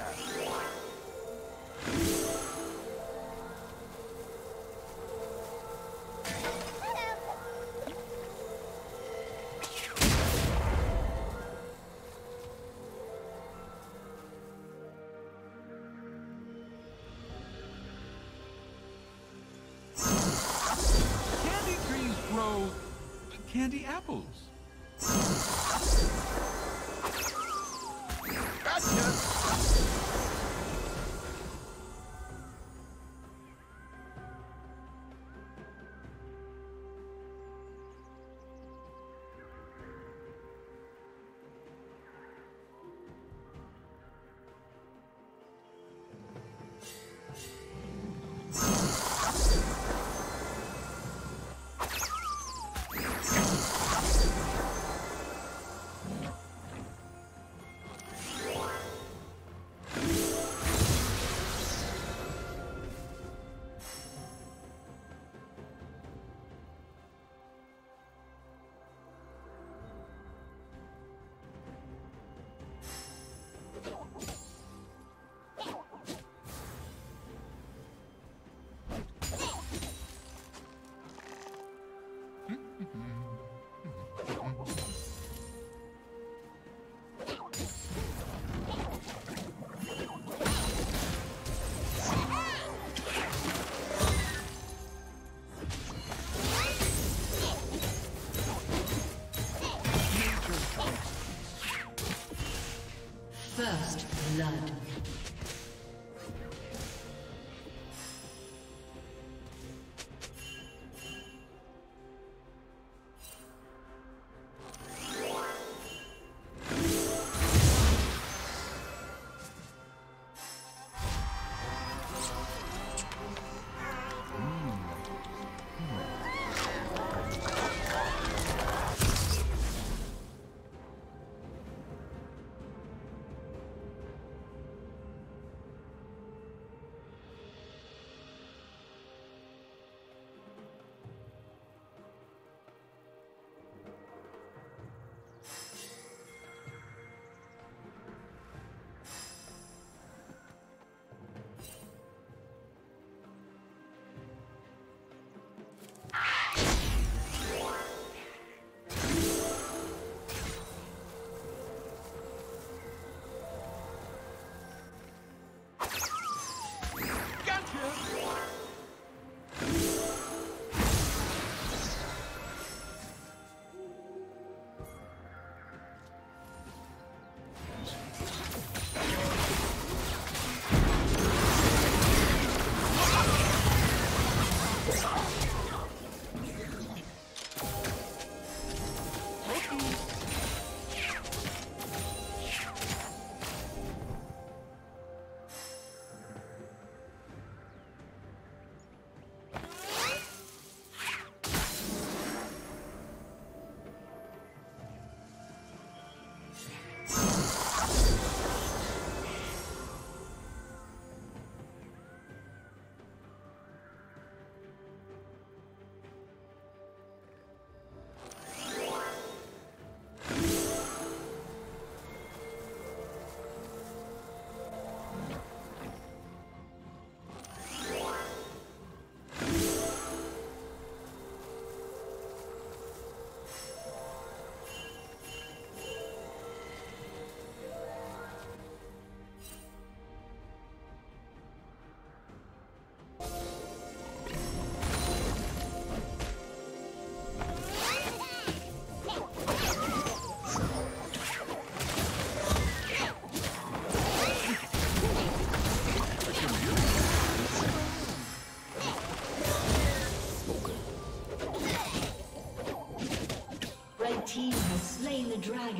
there.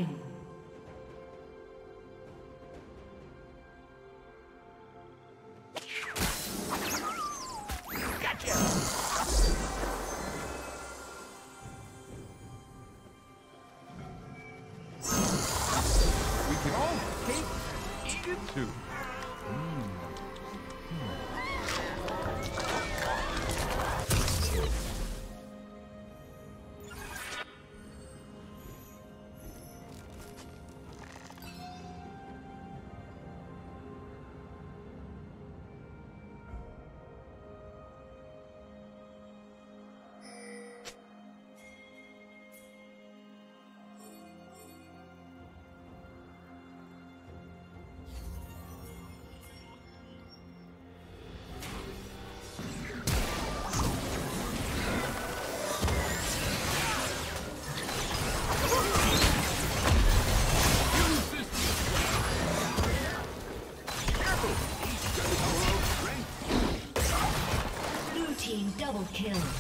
dragon. kill.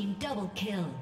team double kill.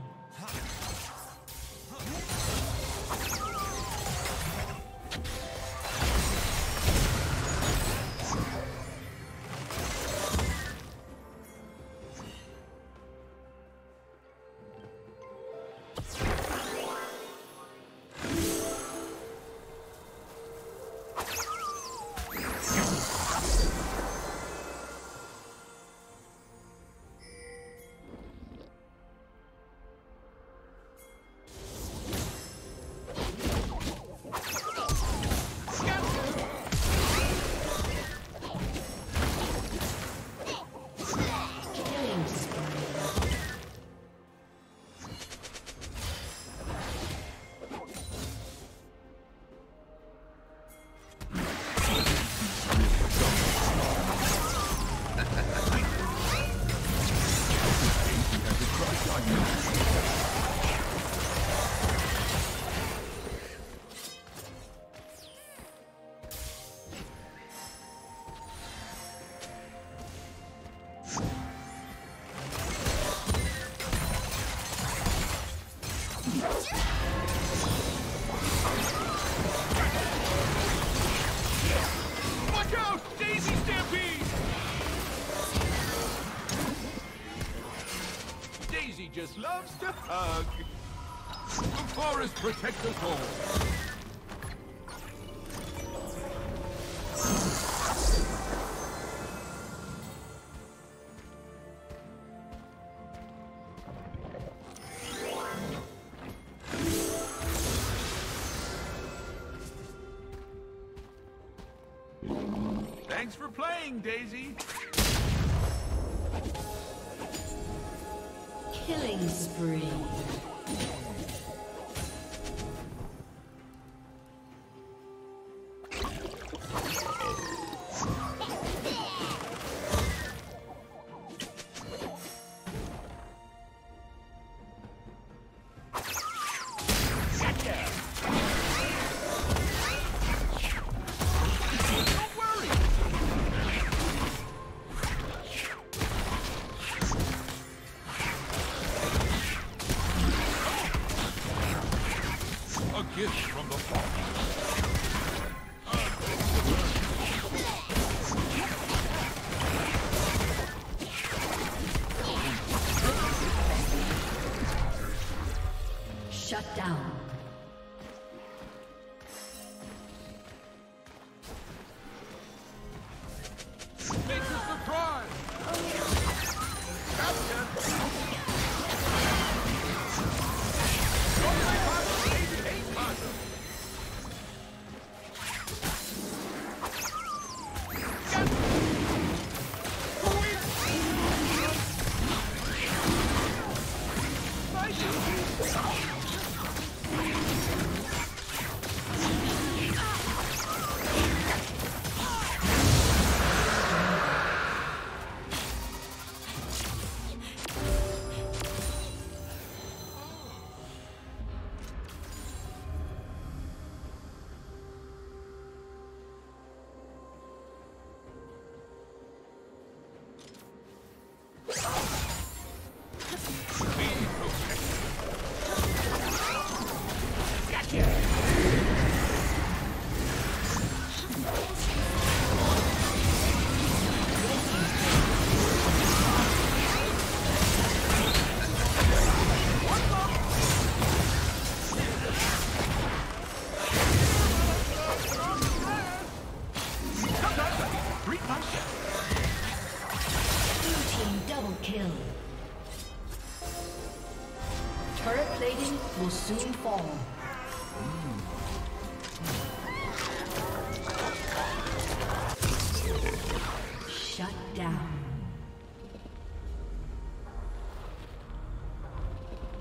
hug. The forest protects us all. Thanks for playing, Daisy.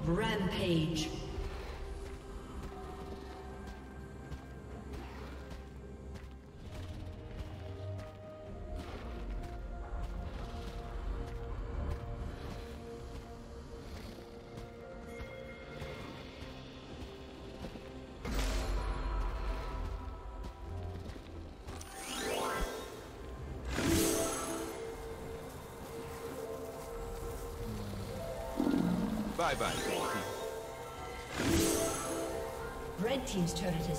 Rampage. Team's turret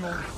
sweet.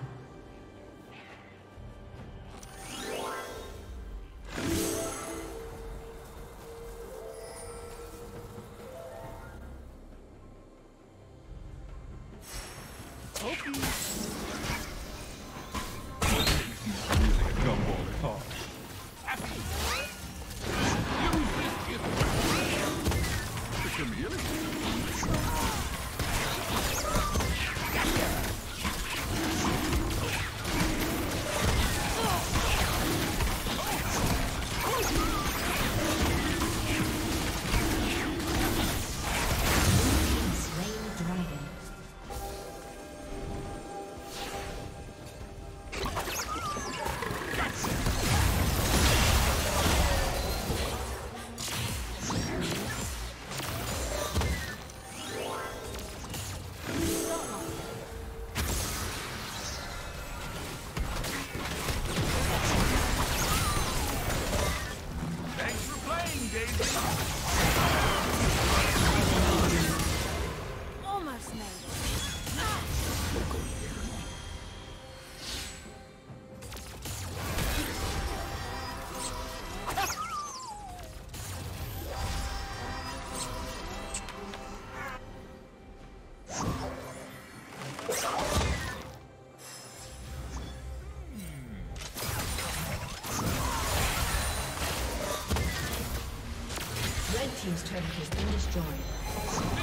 Turret has been destroyed.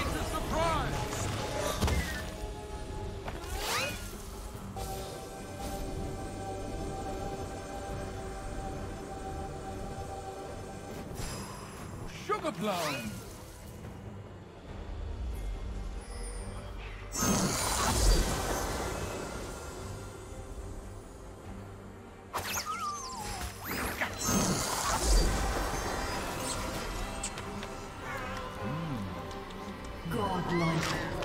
It's a surprise! Sugar! Godlike.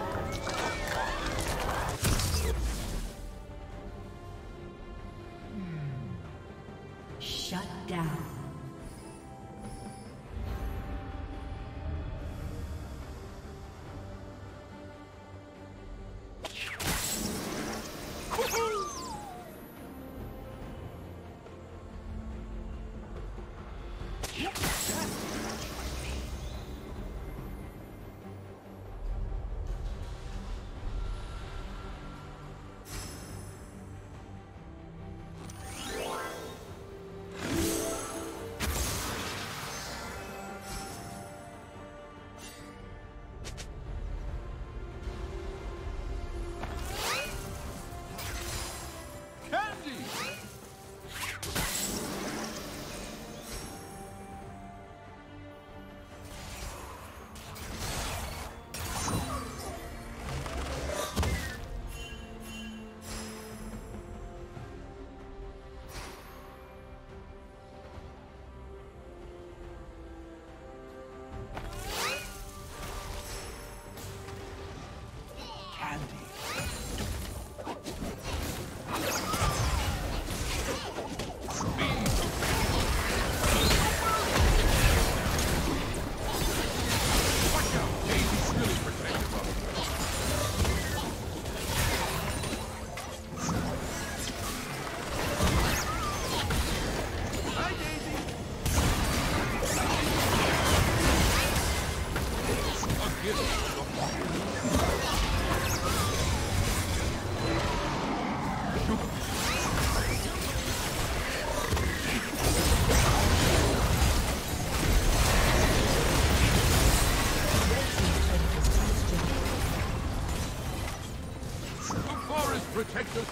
Red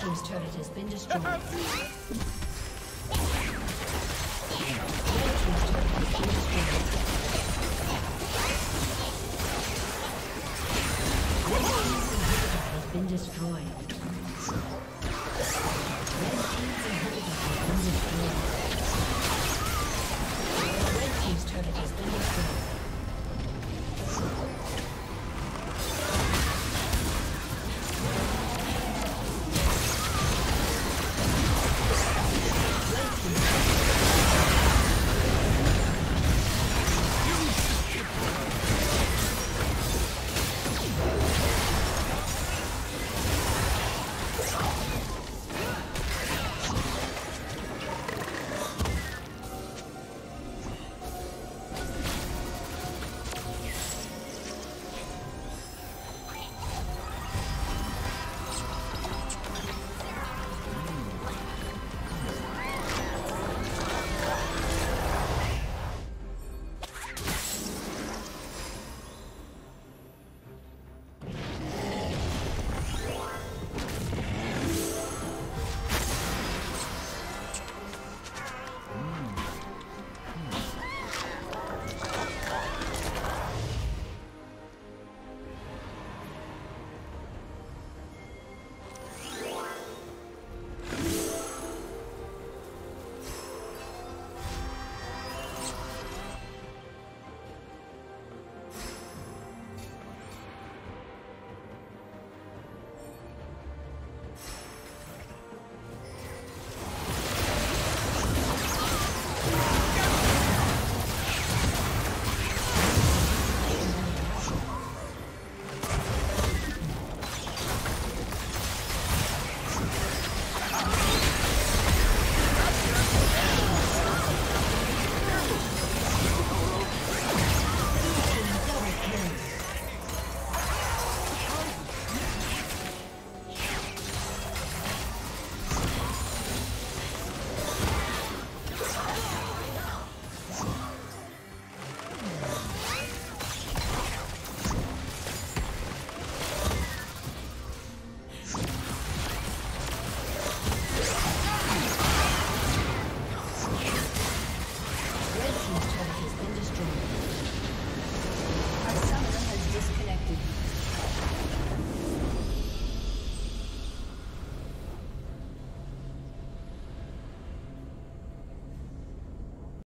Team's turret has been destroyed. Red Team's turret has been destroyed. Been destroyed. Red Team's inhibitor has been destroyed. Red Team's turret has been destroyed.